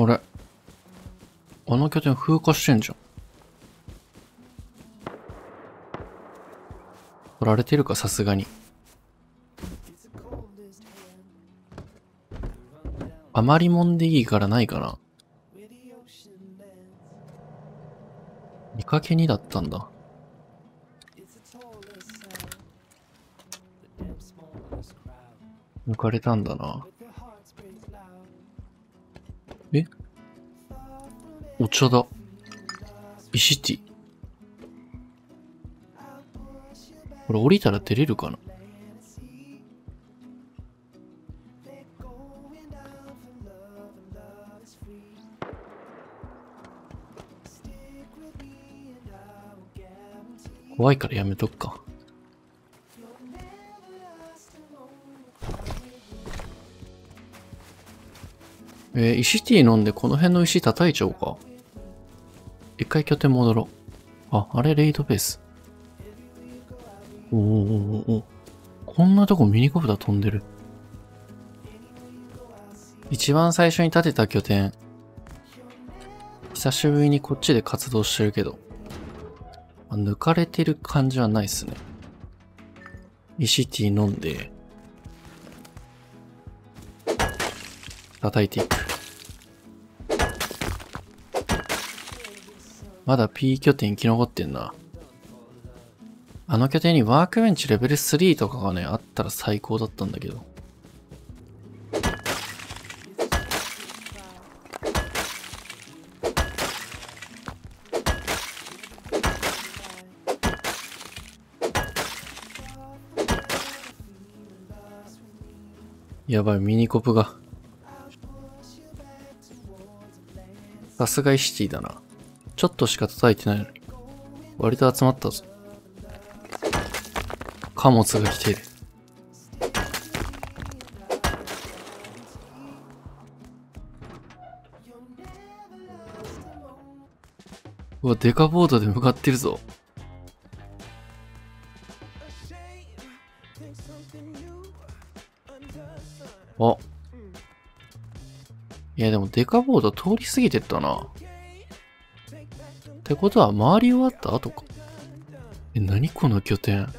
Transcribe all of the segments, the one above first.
あれあの拠点風化してんじゃん。取られてるか、さすがに。あまりもんでいいからないかな。見かけにだったんだ。抜かれたんだな。え？お茶だ。イシティ。これ降りたら出れるかな？怖いからやめとくか。えー、石ティー飲んでこの辺の石叩いちゃおうか。一回拠点戻ろう。あ、あれレイドベース。おーおおおこんなとこミニコプター飛んでる。一番最初に建てた拠点。久しぶりにこっちで活動してるけど。抜かれてる感じはないっすね。石ティー飲んで、叩いていく。まだ P 拠点生き残ってんな。あの拠点にワークベンチレベル3とかがね、あったら最高だったんだけど。やばい、ミニコプが。さすがイシティだな。ちょっとしか叩いてないのに。割と集まったぞ。貨物が来ている。うわ、デカボードで向かってるぞ。あ。いや、でもデカボード通り過ぎてったな。ってことは、回り終わった後か。え、何この拠点？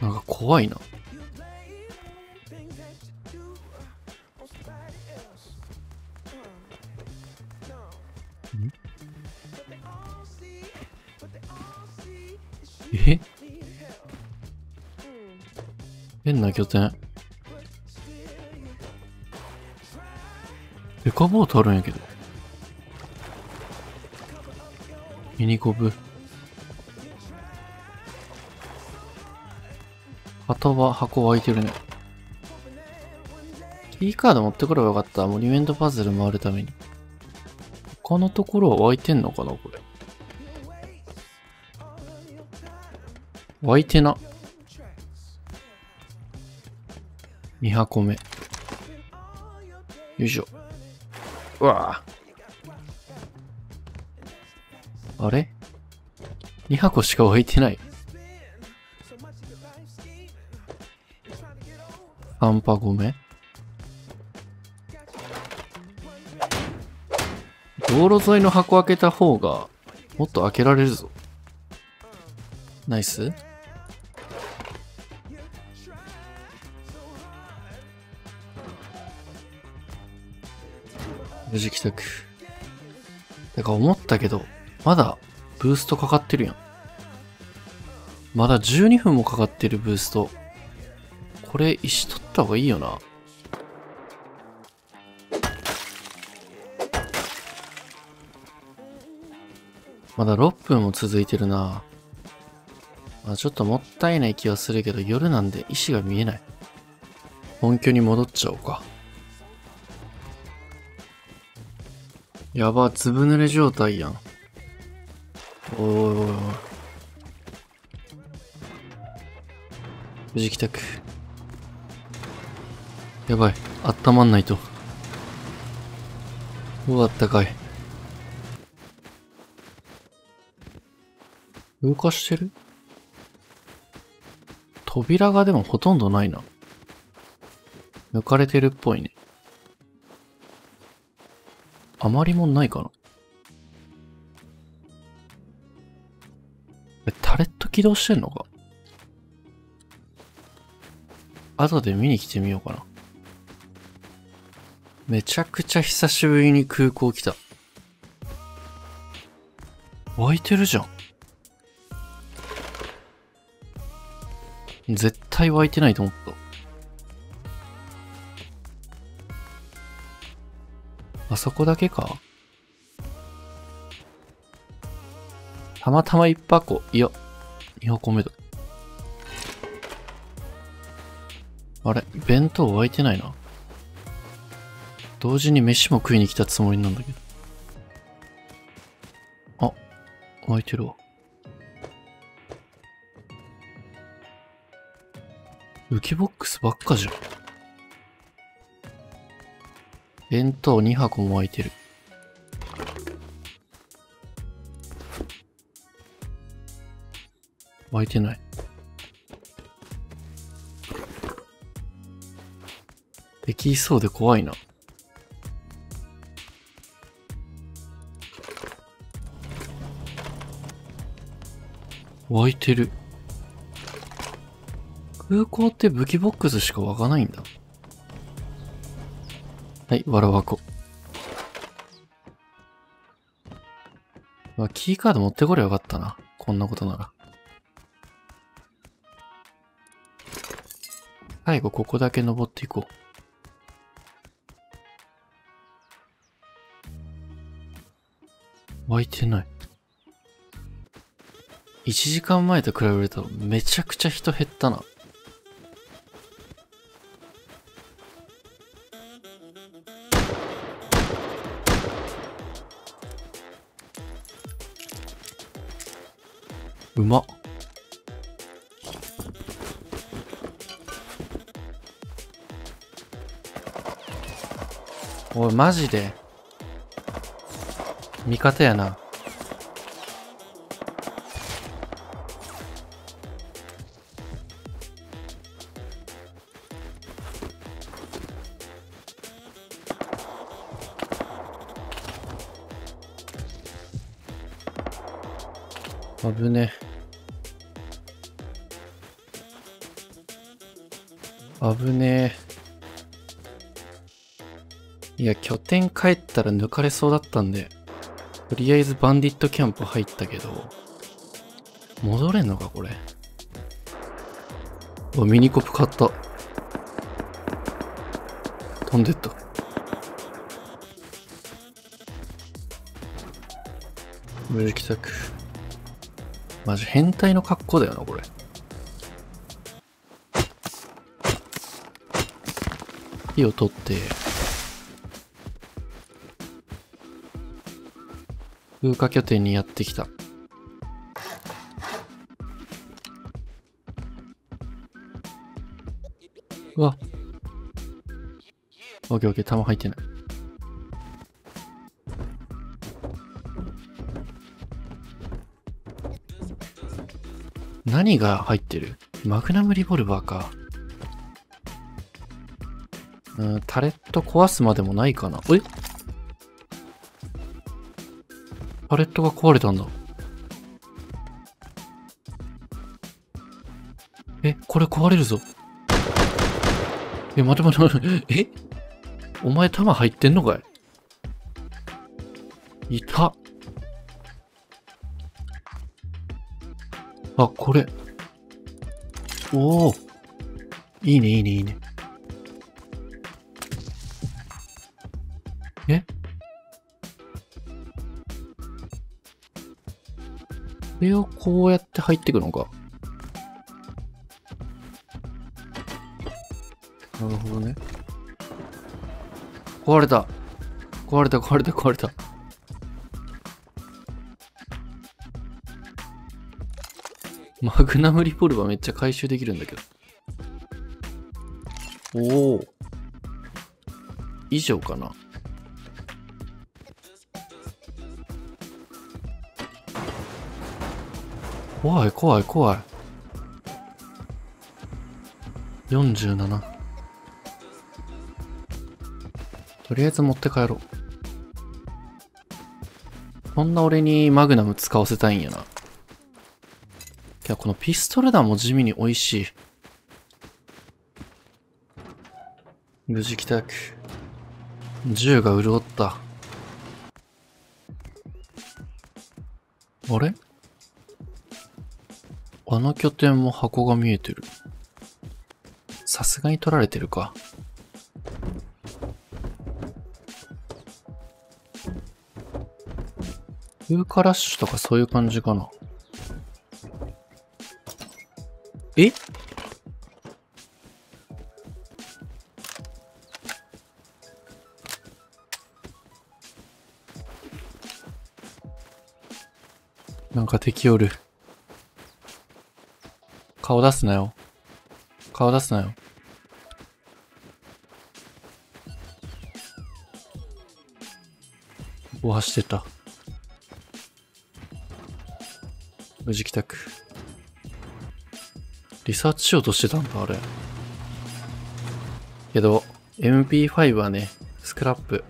なんか怖いな。え？変な拠点。デカボートあるんやけど。ミニコブ。旗は箱開いてるね。キーカード持ってくればよかった。モニュメントパズル回るために。他のところは湧いてんのかなこれ。湧いてな。2箱目。よいしょ。うわあれ ?2 箱しか置いてない。3箱目？道路沿いの箱開けた方がもっと開けられるぞ。ナイス無事帰宅。てから思ったけど、まだブーストかかってるやん。まだ12分もかかってるブースト。これ石取った方がいいよな。まだ6分も続いてるな。まあ、ちょっともったいない気はするけど夜なんで石が見えない。本拠に戻っちゃおうか。やば、ずぶ濡れ状態やん。おいおいおい。無事帰宅。やばい、温まんないと。うわったかい。動かしてる？扉がでもほとんどないな。抜かれてるっぽいね。余りもんないかな起動してんのか？後で見に来てみようかな。めちゃくちゃ久しぶりに空港来た。湧いてるじゃん。絶対湧いてないと思った。あそこだけか？たまたま1箱。いや、2箱目だ。あれ弁当湧いてないな。同時に飯も食いに来たつもりなんだけど。あ、湧いてるわ。浮きボックスばっかじゃん。弁当2箱も湧いてる。湧いてない。できそうで怖いな。湧いてる。空港って武器ボックスしか湧かないんだ。はい、わら箱。まあ、キーカード持ってこればよかったな。こんなことなら。最後ここだけ登っていこう。湧いてない。1時間前と比べるとめちゃくちゃ人減ったな。マジで。味方やな。危ねえ。危ねえ。いや、拠点帰ったら抜かれそうだったんで、とりあえずバンディットキャンプ入ったけど、戻れんのか、これ？あ、ミニコップ買った。飛んでった。無事帰宅。マジ変態の格好だよな、これ。火を取って、風化拠点にやってきた。うわ。オッケーオッケー、弾入ってない。何が入ってる？マグナムリボルバーか。うん、タレット壊すまでもないかな。え？タレットが壊れたんだ。え、これ壊れるぞ。え、待て待て待て。え？お前弾入ってんのかい？いた。あ、これ。おお。いいね、いいね、いいね。れをこうやって入ってくのか。なるほどね。壊れた。壊れた、壊れた、壊れた。マグナムリボルバーめっちゃ回収できるんだけど。おお。以上かな。怖い怖い怖い。47。とりあえず持って帰ろう。そんな俺にマグナム使わせたいんやな。いや、このピストル弾も地味に美味しい。無事帰宅。銃が潤った。あれ？あの拠点も箱が見えてる。さすがに取られてるか。風化ラッシュとかそういう感じかな。え？なんか敵おる。顔出すなよ。顔出すなよ。おはしてた。無事帰宅。リサーチしようとしてたんだ、あれ。けど、MP5 はね、スクラップ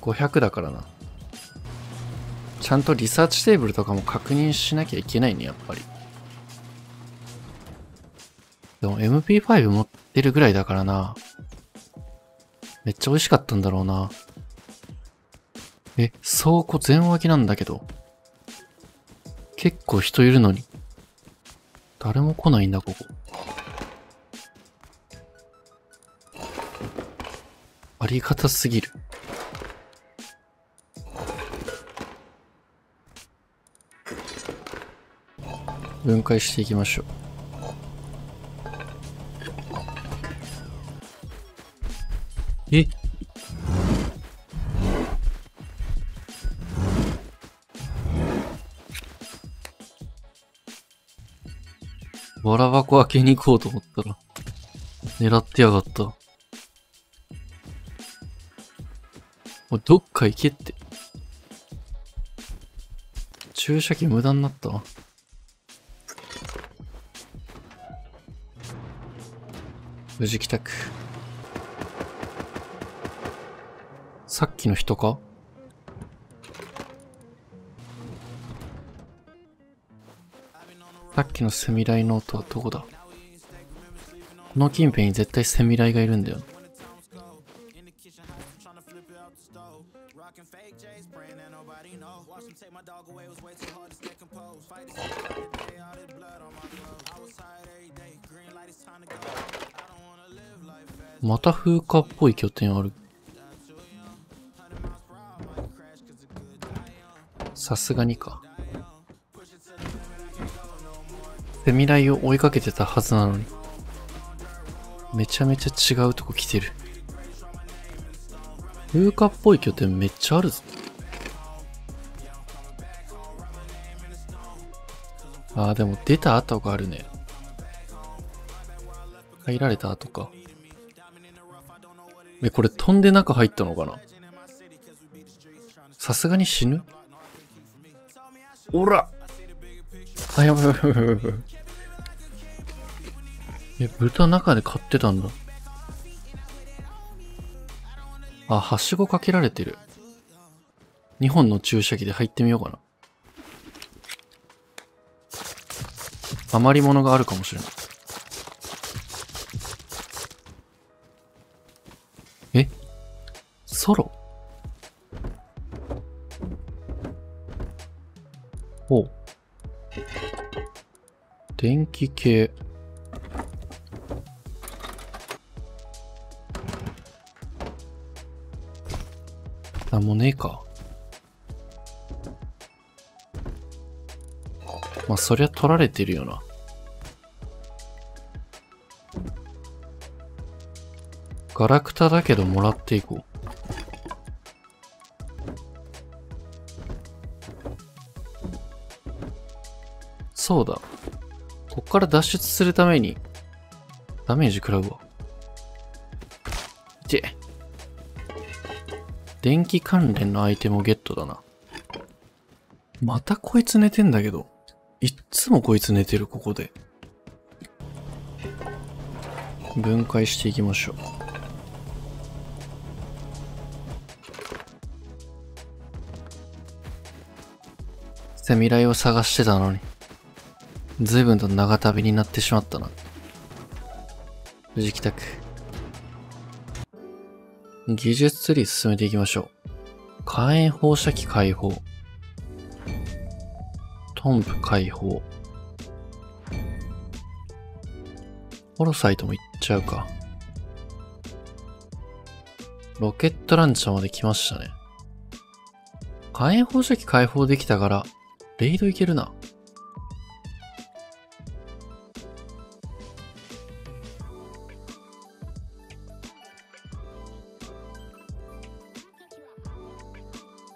500だからな。ちゃんとリサーチテーブルとかも確認しなきゃいけないね、やっぱり。でも MP5 持ってるぐらいだからな。めっちゃ美味しかったんだろうな。え、倉庫全脇なんだけど。結構人いるのに。誰も来ないんだ、ここ。ありがたすぎる。分解していきましょう。箱開けに行こうと思ったら、狙ってやがった。おい、どっか行けって。注射器無駄になったわ。無事帰宅。さっきの人か？さっきのセミライの音はどこだ？この近辺に絶対セミライがいるんだよ。また風化っぽい拠点ある。さすがにか。セミライを追いかけてたはずなのに。めちゃめちゃ違うとこ来てる。風化っぽい拠点めっちゃあるぞ。ああ、でも出た後があるね。入られた後か。え、これ飛んで中入ったのかな？さすがに死ぬ？おらあ、やばいやばいやばいやばい。え、豚中で買ってたんだ。あ、はしごかけられてる。2本の注射器で入ってみようかな。余り物があるかもしれない。え？ソロ？ほう。電気系。まあ、そりゃ取られてるよな。ガラクタだけどもらっていこう。そうだ。こっから脱出するために、ダメージ食らうわ。いて。電気関連のアイテムをゲットだな。またこいつ寝てんだけど。いっつもこいつ寝てる、ここで。分解していきましょう。て未来を探してたのに。随分と長旅になってしまったな。無事帰宅。技術ツリー進めていきましょう。火炎放射器解放。トンプ解放。ホロサイトも行っちゃうか。ロケットランチャーまで来ましたね。火炎放射器解放できたから、レイドいけるな。